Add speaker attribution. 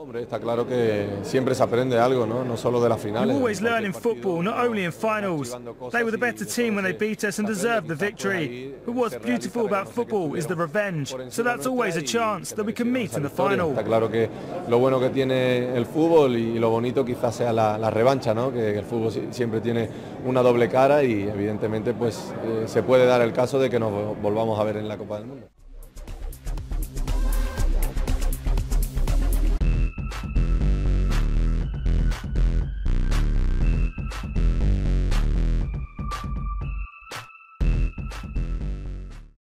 Speaker 1: Hombre, está claro que siempre se aprende algo, ¿no? No solo de las finales.
Speaker 2: You always learn in football, not only in finals. They were the better team when they beat us and deserved the victory. But what's beautiful about football is the revenge. So that's always a chance that we can meet in the final.
Speaker 1: Está claro que lo bueno que tiene el fútbol y lo bonito quizás sea la, la revancha, ¿no? Que el fútbol siempre tiene una doble cara y evidentemente pues eh, se puede dar el caso de que nos volvamos a ver en la Copa del Mundo.